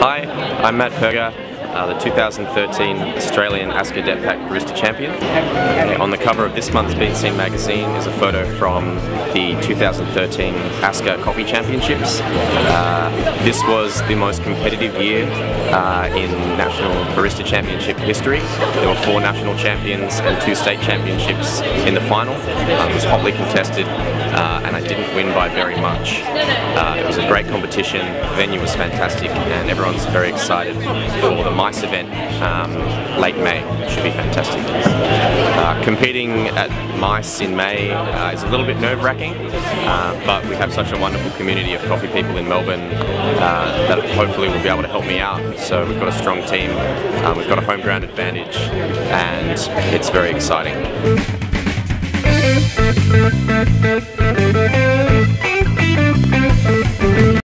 Hi, I'm Matt Perger, uh, the 2013 Australian ASCA Pack Barista Champion. On the cover of this month's BeanScene magazine is a photo from the 2013 ASCA Coffee Championships. Uh, this was the most competitive year uh, in National Barista Championship history. There were four national champions and two state championships in the final. Um, it was hotly contested uh, and I didn't win by very much. Uh, a great competition, the venue was fantastic and everyone's very excited for the MICE event um, late May. It should be fantastic. Uh, competing at MICE in May uh, is a little bit nerve-wracking, uh, but we have such a wonderful community of coffee people in Melbourne uh, that hopefully will be able to help me out. So we've got a strong team, um, we've got a home ground advantage, and it's very exciting.